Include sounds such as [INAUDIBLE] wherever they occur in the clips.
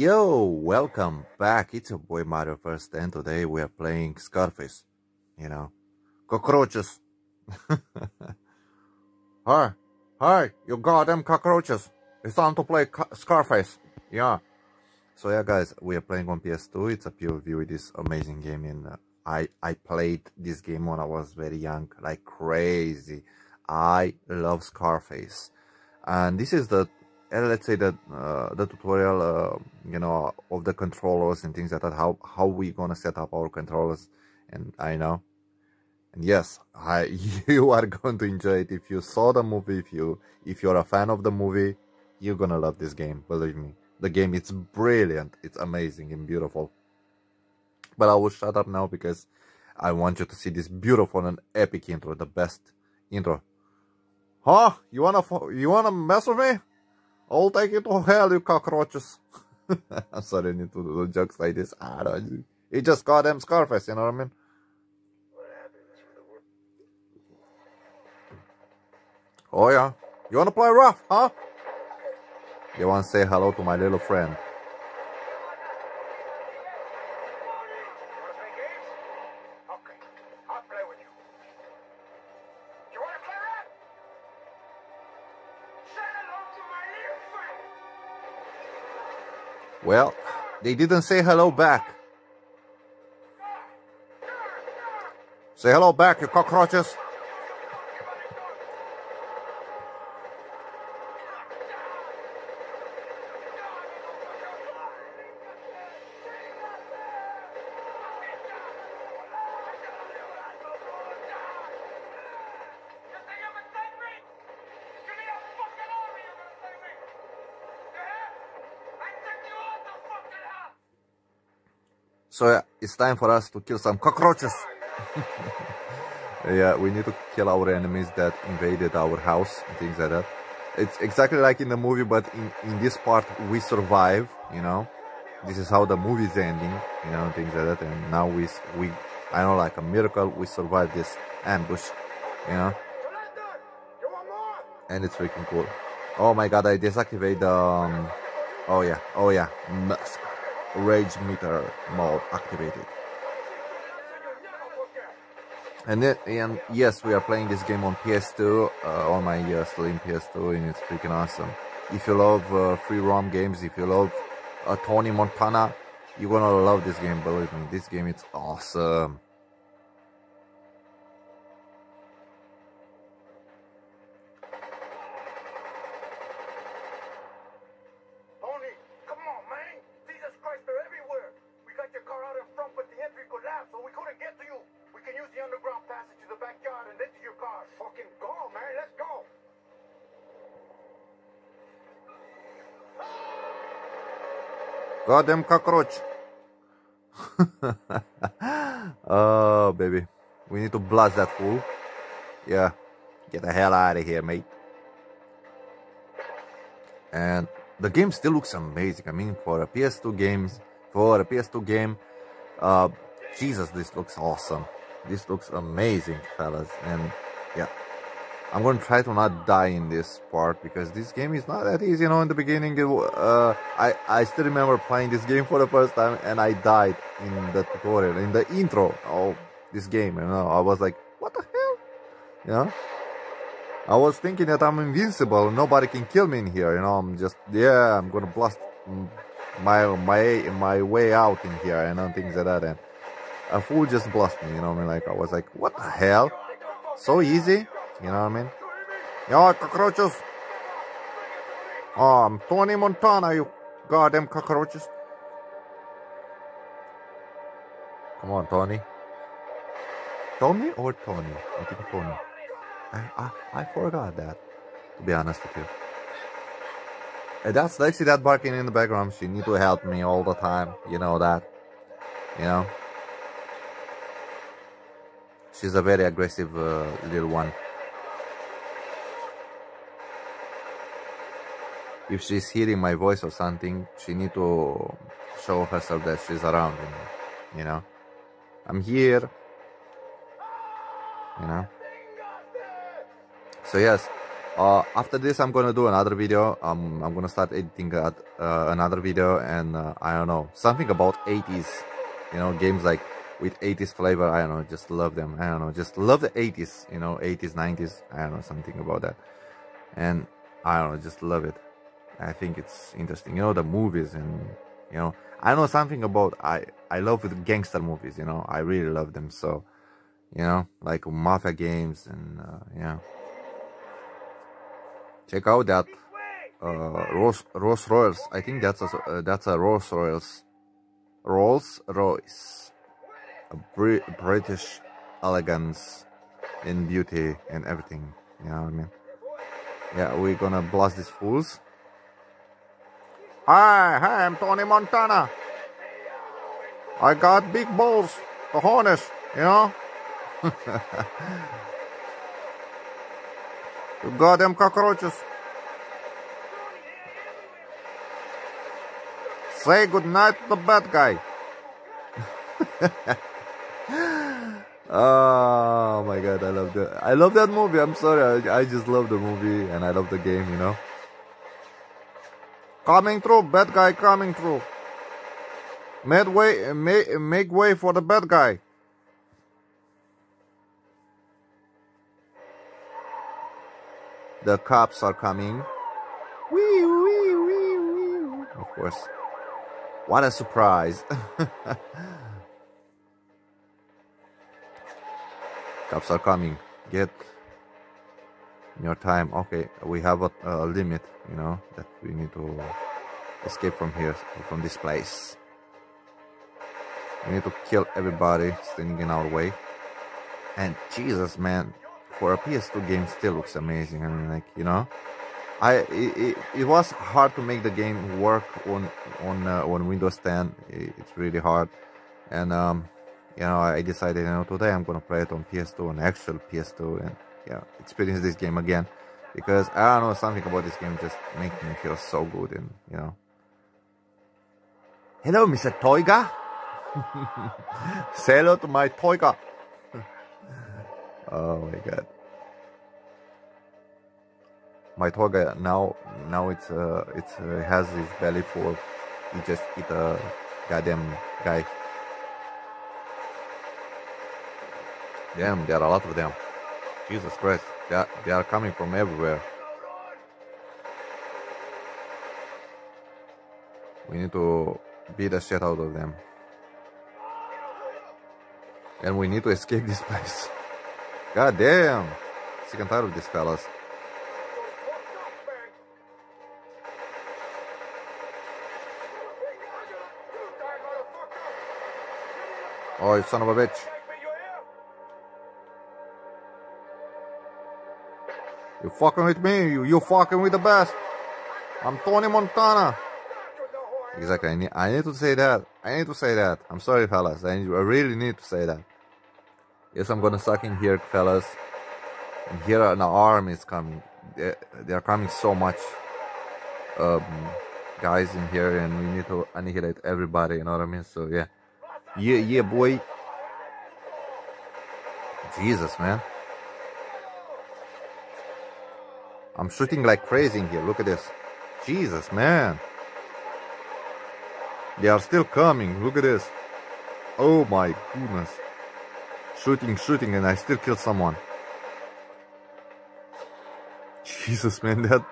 Yo, welcome back. It's your boy Mario First, and today we are playing Scarface. You know, cockroaches. [LAUGHS] hi, hi, you goddamn cockroaches. It's time to play Scarface. Yeah. So yeah, guys, we are playing on PS2. It's a pure POV. It is amazing game, and uh, I I played this game when I was very young, like crazy. I love Scarface, and this is the uh, let's say that uh, the tutorial uh, you know of the controllers and things like that how how we gonna set up our controllers. And i know. And yes i [LAUGHS] you are going to enjoy it. If you saw the movie if you if you're a fan of the movie you're gonna love this game believe me. The game is brilliant. It's amazing and beautiful. But i will shut up now because i want you to see this beautiful and epic intro the best intro. Huh? You wanna you wanna mess with me I'll take it to hell, you cockroaches. [LAUGHS] I'm sorry, I need to do jokes like this. I don't He just got them Scarface, you know what I mean? Oh yeah. You wanna play rough, huh? You wanna say hello to my little friend. Well, they didn't say hello back. Say hello back, you cockroaches. So yeah, it's time for us to kill some cockroaches. [LAUGHS] yeah, we need to kill our enemies that invaded our house and things like that. It's exactly like in the movie, but in, in this part we survive, you know. This is how the movie is ending, you know, things like that. And now we, we, I know, like a miracle, we survived this ambush, you know. And it's freaking cool. Oh my god, I deactivate the, um, oh yeah, oh yeah, Musk rage meter mode activated. And, and yes, we are playing this game on PS2, uh, on my uh, Slim PS2, and it's freaking awesome. If you love uh, free roam games, if you love uh, Tony Montana, you're gonna love this game, believe me. This game is awesome. Goddamn [LAUGHS] cockroach. oh, baby. We need to blast that fool. Yeah. Get the hell out of here, mate. And the game still looks amazing. I mean, for a PS2 games, for a PS2 game, uh, Jesus, this looks awesome. This looks amazing, fellas. And yeah, I'm gonna try to not die in this part because this game is not that easy. You know, in the beginning, uh, I I still remember playing this game for the first time and I died in the tutorial, in the intro of this game. You know, I was like, what the hell? You know, I was thinking that I'm invincible, nobody can kill me in here. You know, I'm just yeah, I'm gonna blast my my my way out in here and you things like that. And a fool just blasted me. You know, I mean, like I was like, what the hell? So easy. You know what I mean? Yo, cockroaches. Oh, I'm Tony Montana, you goddamn cockroaches. Come on, Tony. Tony or Tony? I think Tony. I, I, I forgot that, to be honest with you. And that's Lexi that barking in the background. She need to help me all the time. You know that. You know. She's a very aggressive uh, little one. If she's hearing my voice or something, she need to show herself that she's around, you know. I'm here, you know. So yes, uh, after this I'm gonna do another video um, I'm gonna start editing uh, another video and uh, I don't know something about 80s you know games like with 80s flavor I don't know just love them I don't know just love the 80s you know 80s 90s I don't know something about that and I don't know just love it I think it's interesting. You know the movies and you know I know something about I I love with gangster movies you know I really love them. So you know like mafia games and uh, yeah check out that uh, Rolls Rolls Royce. I think that's a uh, that's a Rolls Royce Rolls Royce. A Br British elegance in beauty and everything. You know what I mean? Yeah we're gonna blast these fools hi hi I'm Tony Montana I got big balls the harness you know [LAUGHS] you goddamn cockroaches say goodnight to the bad guy [LAUGHS] oh my god, I love that. I love that movie. I'm sorry, I, I just love the movie and I love the game, you know. Coming through, bad guy coming through. Make way, make, make way for the bad guy. The cops are coming. Wee, wee, wee, wee. Of course. What a surprise. [LAUGHS] Cops are coming. Get your time. Okay, we have a, a, limit, you know, that we need to escape from here, from this place. We need to kill everybody standing in our way. And Jesus, man, for a PS2 game, still looks amazing. I mean, like you know, I it, it, it was hard to make the game work on on uh, on Windows 10. it's really hard, and um, you know, I decided, you know, today I'm gonna play it on PS2, an actual PS2, and yeah, experience this game again. Because I don't know, something about this game just makes me feel so good, and you know. Hello, Mr. Toyga. [LAUGHS] Say hello to my Toyga. [LAUGHS] oh my god. My Toyga now, now it's uh, it's uh, has his belly full. He just eat a goddamn guy. Damn, there are a lot of them. Jesus Christ, they are, they are coming from everywhere. We need to beat the shit out of them. And we need to escape this place. [LAUGHS] God damn! Sick and tired of these fellas. Oh, you son of a bitch. You fucking with me, you, you fucking with the best. I'm Tony Montana. Exactly, I need, I need to say that. I need to say that. I'm sorry, fellas. I, need, I really need to say that. Yes, I'm gonna suck in here, fellas. And here an army is coming. They, they are coming so much um, guys in here, and we need to annihilate everybody. You know what I mean? So yeah, yeah, yeah, boy. Jesus, man. I'm shooting like crazy in here. Look at this. Jesus, man. They are still coming. Look at this. Oh my goodness. Shooting, shooting, and I still kill someone. Jesus, man, [LAUGHS] that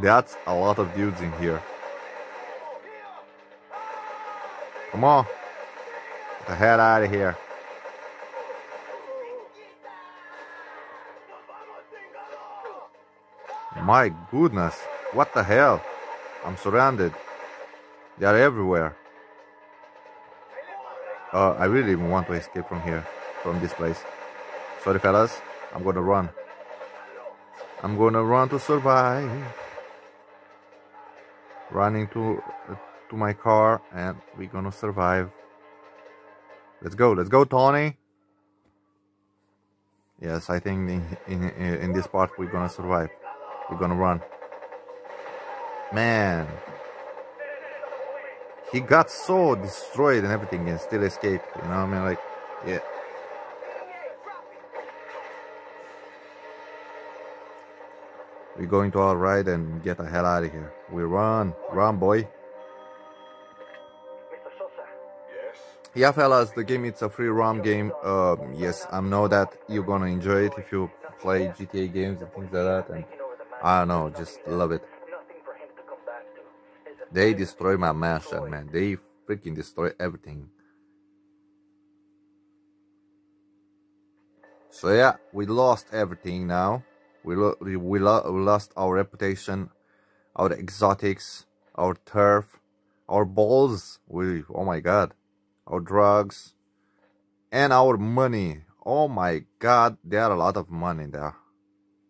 that's a lot of dudes in here. Come on. Get the head out of here. My goodness, what the hell? I'm surrounded. They are everywhere. Uh, I really want to escape from here, from this place. Sorry fellas, I'm gonna run. I'm gonna run to survive. Running to uh, to my car and we're gonna survive. Let's go, let's go Tony. Yes, I think in, in, in this part we're gonna survive. We're gonna run. Man. He got so destroyed and everything and still escaped. You know what I mean? Like, yeah. We're going to our ride and get the hell out of here. We run, run, boy. Yes? Yeah, fellas, the game it's a free roam game. Um, yes, I know that you're gonna enjoy it if you play GTA games and things like that. And I don't know, just love it. They destroy my mansion, man. They freaking destroy everything. So yeah, we lost everything now. We lo we, lo we lost our reputation, our exotics, our turf, our balls. We oh my god, our drugs, and our money. Oh my god, there are a lot of money there.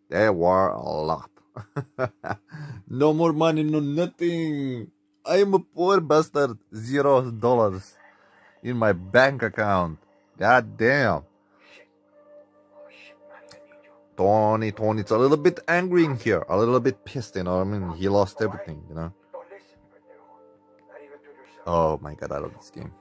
There were a lot. [LAUGHS] no more money, no nothing. I am a poor bastard. Zero dollars in my bank account. God damn. Tony, Tony, it's a little bit angry in here, a little bit pissed, you know I mean? He lost everything, you know? Oh my god, I love this game.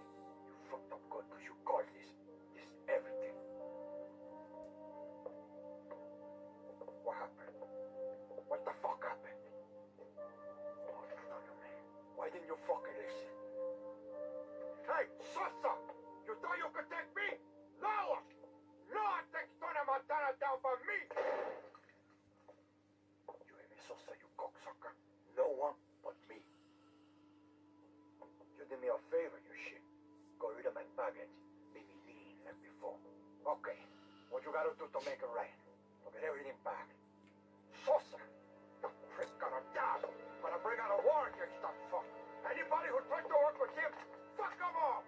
Okay, what you gotta do to make it right? To get everything back. Sosa, the prick got a job. Gonna bring out a war against that fuck. Anybody who tries to work with him, fuck them all.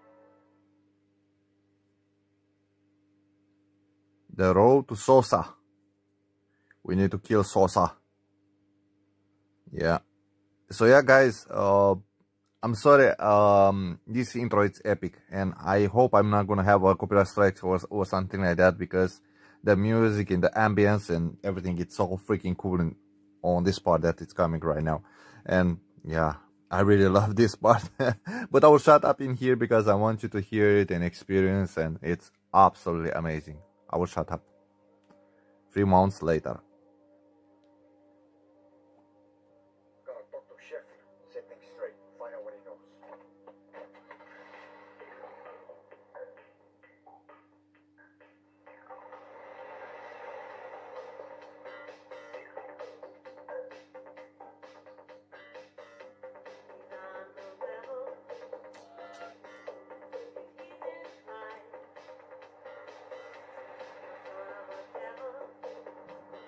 The road to Sosa. We need to kill Sosa. Yeah. So yeah, guys, uh, I'm sorry, um, this intro is epic, and I hope I'm not gonna have a copyright strike or, or something like that, because the music and the ambience and everything, it's so freaking cool on this part that it's coming right now. And yeah, I really [LAUGHS] love this part, [LAUGHS] but I will shut up in here because I want you to hear it and experience, and it's absolutely amazing. I will shut up. Three months later.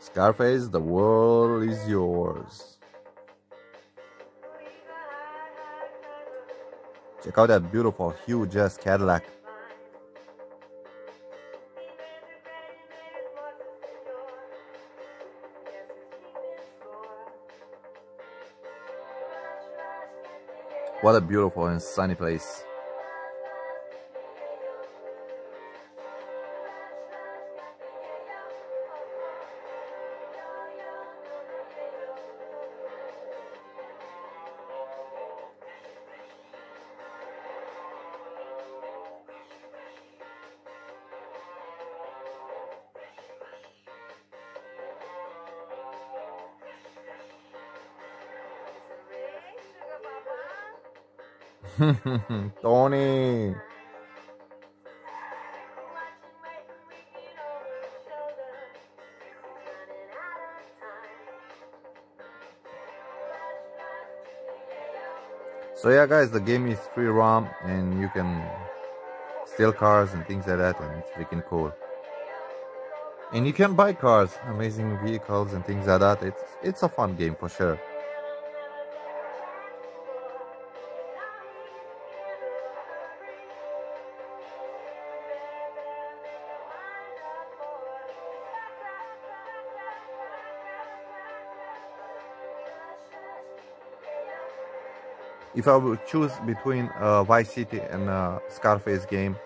Scarface, the world is yours. Check out that beautiful, huge ass Cadillac. What a beautiful and sunny place. [LAUGHS] Tony. So yeah guys, the game is free roam and you can steal cars and things like that and it's freaking cool. And you can buy cars, amazing vehicles and things like that. It's it's a fun game for sure. If I would choose between uh, Vice City and uh, Scarface game,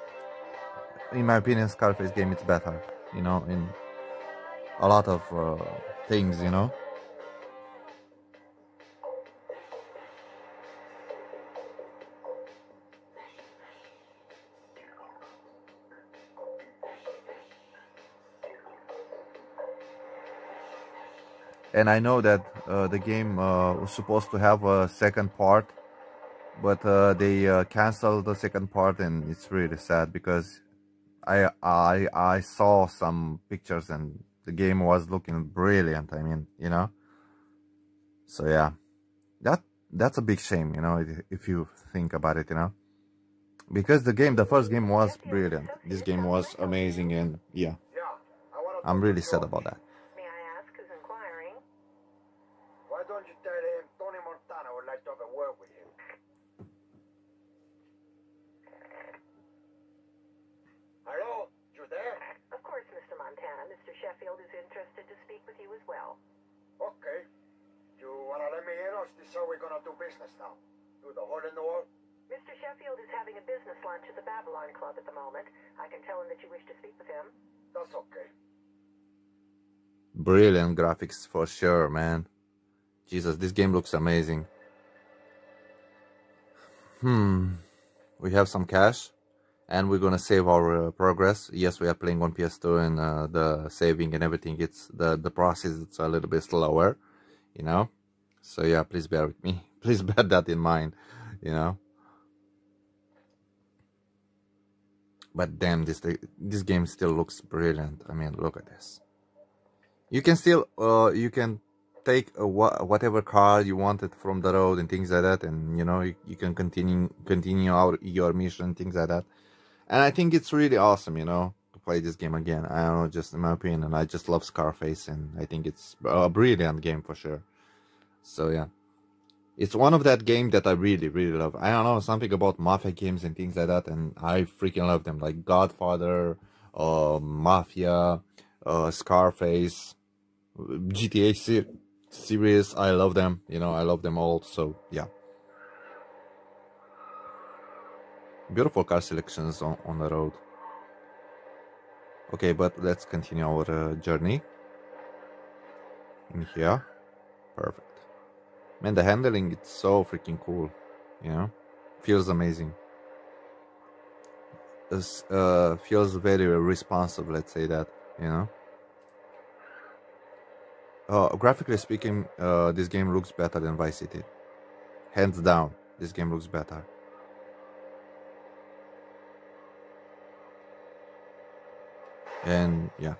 in my opinion, Scarface game is better. You know, in a lot of uh, things. You know. and I know that uh, the game uh, was supposed to have a second part but uh, they uh, canceled the second part and it's really sad because I I I saw some pictures and the game was looking brilliant I mean you know? So yeah. That that's a big shame you know if you think about it you know? Because the game the first game was brilliant. This game was amazing and yeah. I'm really sad about that Sheffield is interested to speak with you as well. Okay. You wanna let me in or is how we're gonna do business now? Do the hole in the wall? Mr. Sheffield is having a business lunch at the Babylon Club at the moment. I can tell him that you wish to speak with him. That's okay. Brilliant graphics for sure, man. Jesus, this game looks amazing. Hmm. We have some cash and we're gonna save our uh, progress yes we are playing on ps2 and uh, the saving and everything it's the the process it's a little bit slower you know so yeah please bear with me. [LAUGHS] Please bear that in mind you know? But damn this this game still looks brilliant. I mean look at this. You can still uh you can take a, whatever car you wanted from the road and things like that and you know you, you can continue continue out your mission things like that. And I think it's really awesome, you know, to play this game again. I don't know, just in my opinion, I just love Scarface, and I think it's a brilliant game for sure. So yeah, it's one of that game that I really, really love. I don't know something about mafia games and things like that, and I freaking love them, like Godfather, uh, Mafia, uh, Scarface, GTA series. I love them. You know, I love them all. So yeah. Beautiful car selections on, on the road. Okay, but let's continue our uh, journey. In here. Perfect. Man, the handling, it's so freaking cool. You know? Feels amazing. This uh, feels very responsive, let's say that. You know? Uh, graphically speaking, uh, this game looks better than Vice City. Hands down, this game looks better. and yeah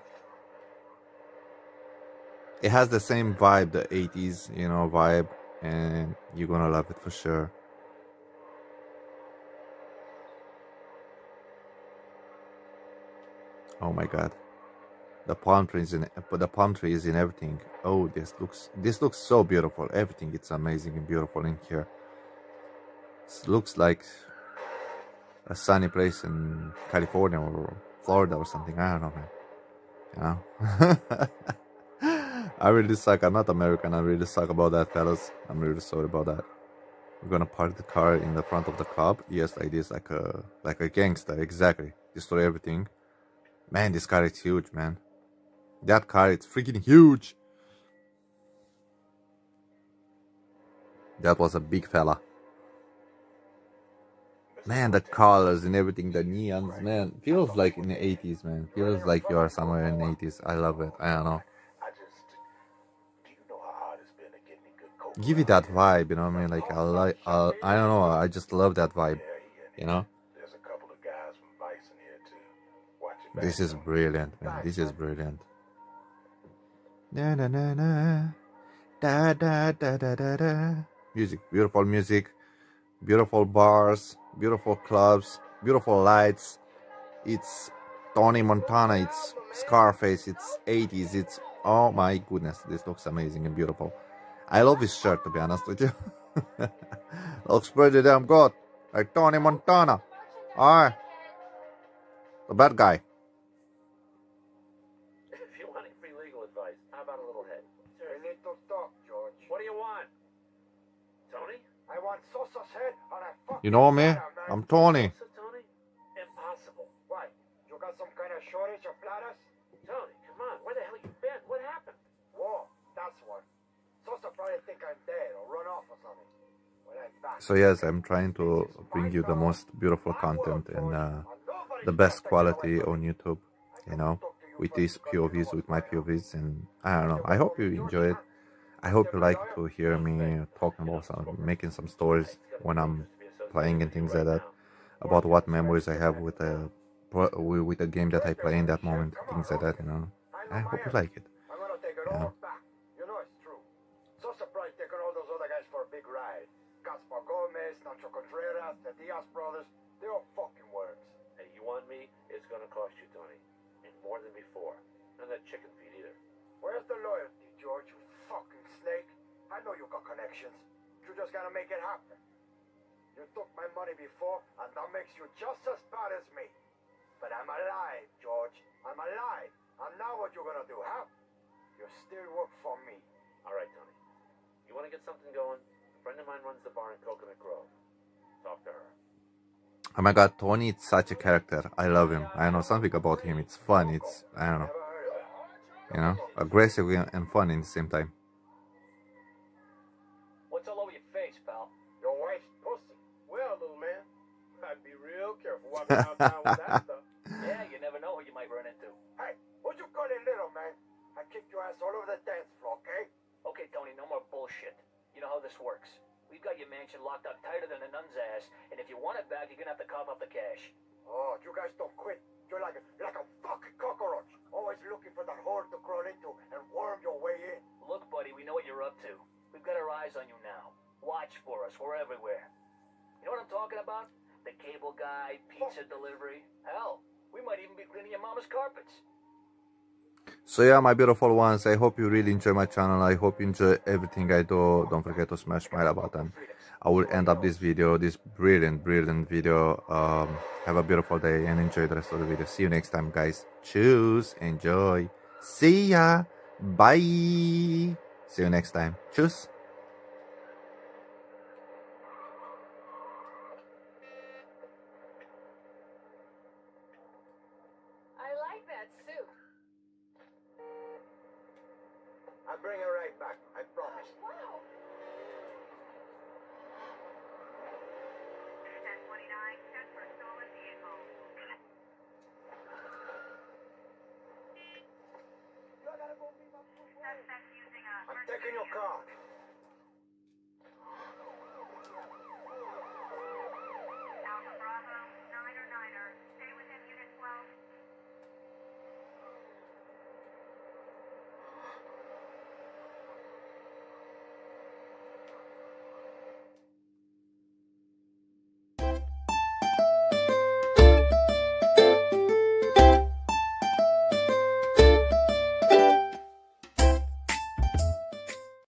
it has the same vibe the 80s you know vibe and you're gonna love it for sure oh my god the palm trees in the palm trees in everything oh this looks this looks so beautiful everything it's amazing and beautiful in here it looks like a sunny place in california or Florida or something. I don't know, man. You know? [LAUGHS] I really suck. I'm not American. I really suck about that, fellas. I'm really sorry about that. We're gonna park the car in the front of the club. Yes, like this, like a like a gangster. Exactly. Destroy everything. Man, this car is huge, man. That car is freaking huge. That was a big fella. Man, the colors and everything, the neons, man, feels like in the 80s, man. Feels like you are somewhere in the 80s. I love it. I don't know. Give you that vibe, you know what I mean? Like, I like, I, I don't know, I just love that vibe, you know? This is brilliant, man. This is brilliant. Da da da da. Da da da da da da. Music, beautiful music, beautiful bars beautiful clubs, beautiful lights. It's Tony Montana, it's Scarface, it's 80s, it's oh my goodness, this looks amazing and beautiful. I love his shirt to be honest with you. [LAUGHS] looks pretty damn good. Like Tony Montana. Alright. The bad guy. If you're wanting free legal advice, how about a little head? We need to talk, George. What do you want? Tony? I want Sosa's head on a fucking You know me? I'm Tony. So yes, I'm trying to bring you the most beautiful content and uh, the best quality on YouTube, you know, with these POVs, with my POVs, and I don't know. I hope you enjoy it. I hope you like to hear me talking about some, making some stories when I'm playing and things like that, about what memories I have with the with the game that I play in that moment, things like that. You know. I hope you like it Yeah. Contreras, the Diaz brothers, they all fucking works. Hey, you want me? It's gonna cost you, Tony. And more than before. None that chicken feed either. Where's the loyalty, George, you fucking snake? I know you got connections. You just gotta make it happen. You took my money before, and that makes you just as bad as me. But I'm alive, George. I'm alive. And now what you gonna do, huh? You still work for me. All right, Tony. You want to get something going? A friend of mine runs the bar in Coconut Grove. Talk to her. Oh my god, Tony is such a character. I love him. I know something about him. It's fun. It's I don't know. Never heard of it. You know, aggressive and fun in the same time. What's all over your face, pal? Your wife's pussy. Well, little man, I'd be real careful [LAUGHS] walking around town with that stuff. Yeah, you never know who you might run into. Hey, what you call it little, man? I kicked your ass all over the dance floor, okay? Okay, Tony, no more bullshit. You know how this works. We've got your mansion locked up tighter than a nun's ass, and if you want it back, you're gonna have to cough up the cash. Oh, you guys don't quit. You're like a, like a fucking cockroach, always looking for that hole to crawl into and worm your way in. Look, buddy, we know what you're up to. We've got our eyes on you now. Watch for us. We're everywhere. You know what I'm talking about? The cable guy, pizza delivery. Hell, we might even be cleaning your mama's carpets. So yeah, my beautiful ones, I hope you really enjoy my channel. I hope you enjoy everything I do. Don't forget to smash my like button. I will end up this video, this brilliant, brilliant video. Um, have a beautiful day and enjoy the rest of the video. See you next time, guys. Choose, enjoy. See ya. Bye. See you next time. Choose.